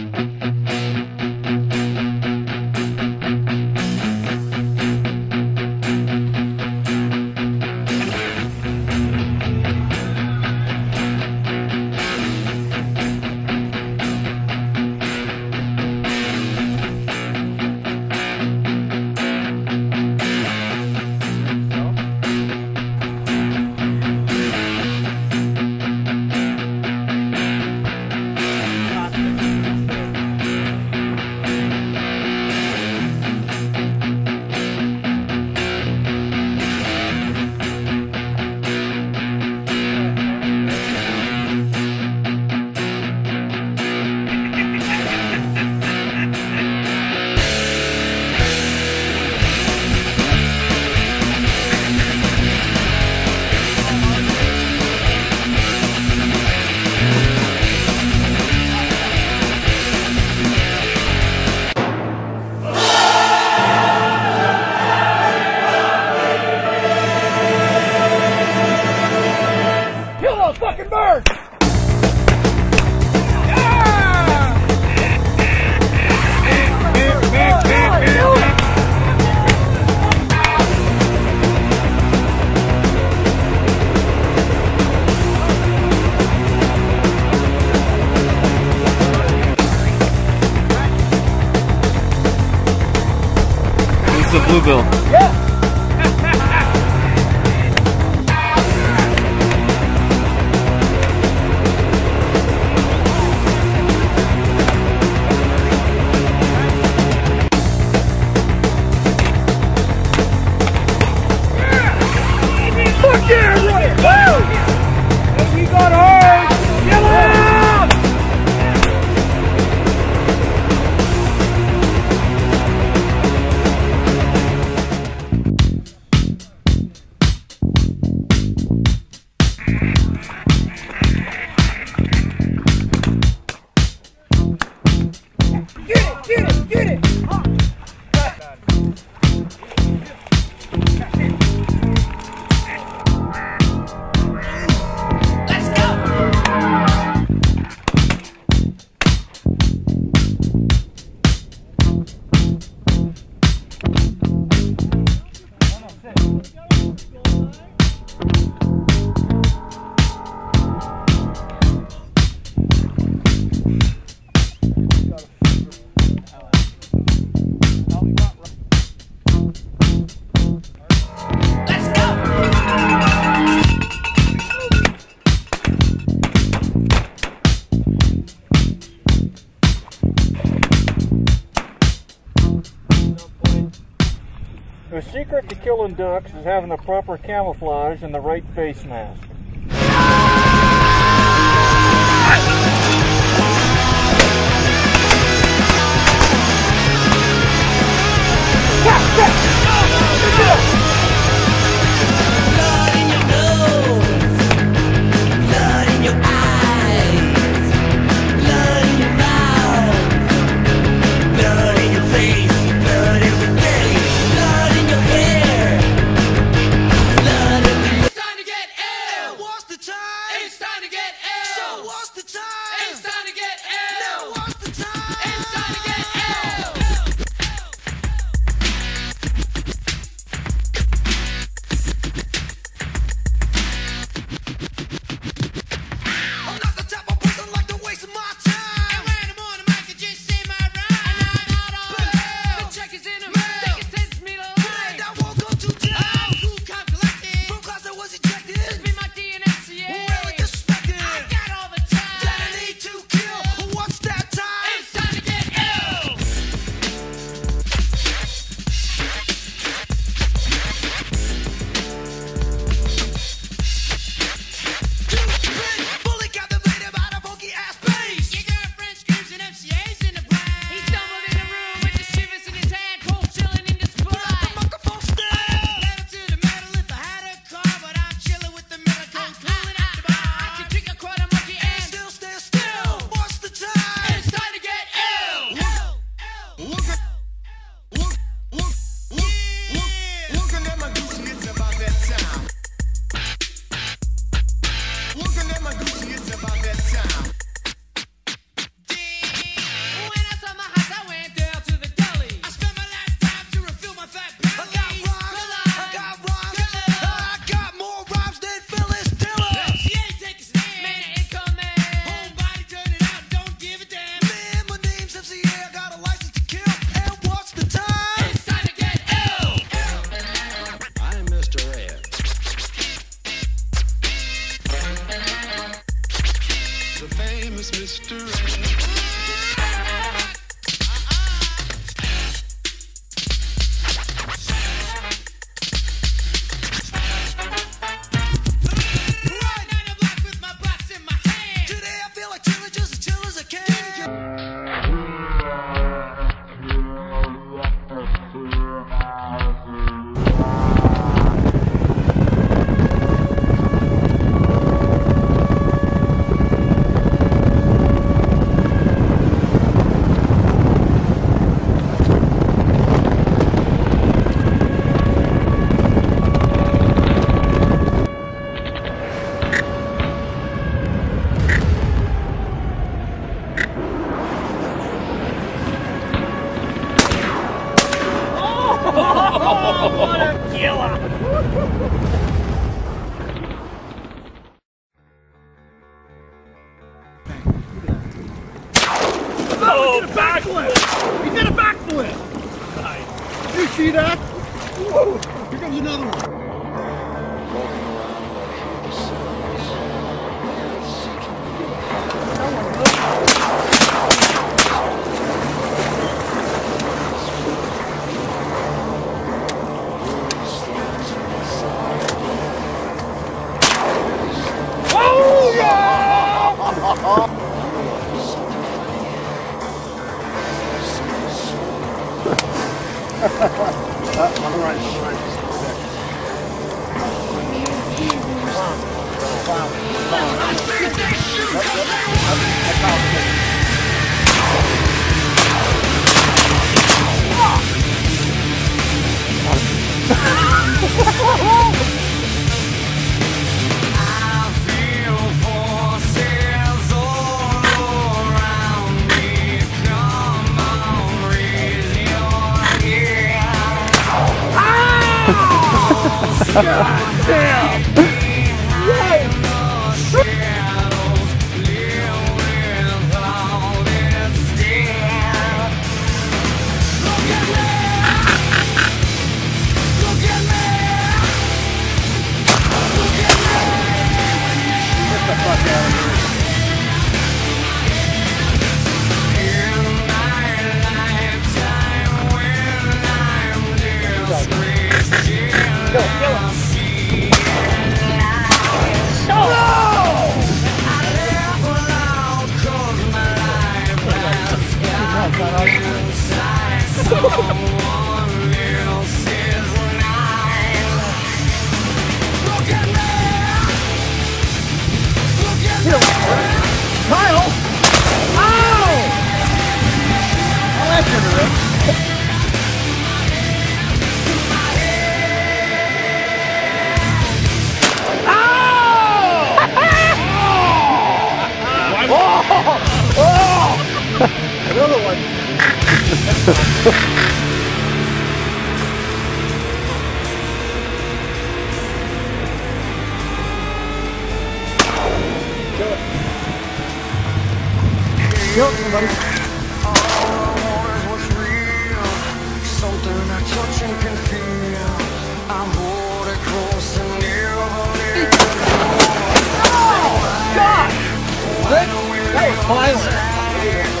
Kill bluebill? Fuck Get it, get it, get it! Secret to killing ducks is having the proper camouflage and the right face mask. Oh, backflip! He did a backflip! Nice. You see that? Whoa! Here comes another one. uh, on the right, on the right. Ha ha ha! God. から。Another one. Somebody. Across and never God! That was violent.